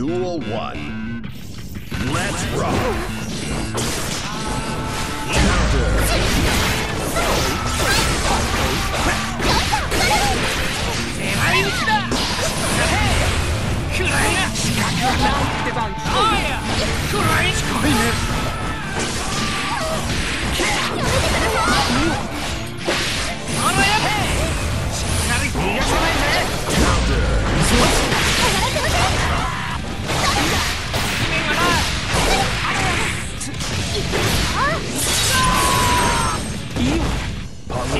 Duel 1. Let's rock!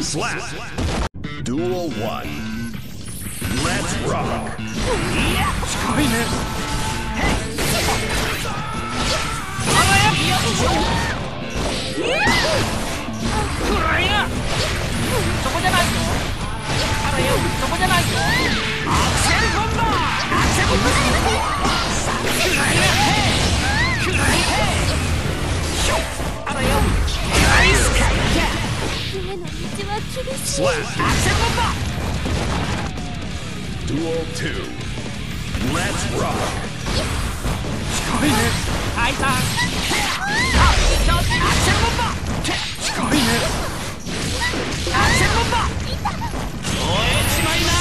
Slap! Duel 1. Let's rock! 近は厳しいアクセコンボ Duel 2. Let's rock! 近いねハイタンアクセコンボ近いねアクセコンボ燃えちまいな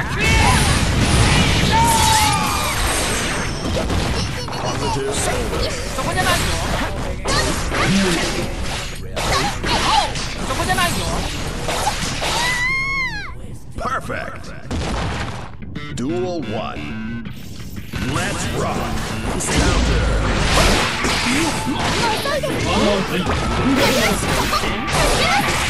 アクリ Positive bonus. そこじゃないよ Duel 1. Let's rock! 終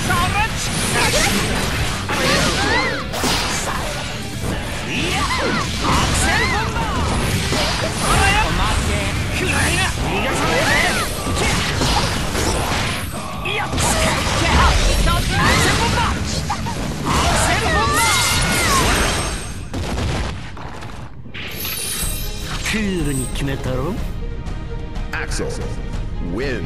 クールに決めたろ Axl wins.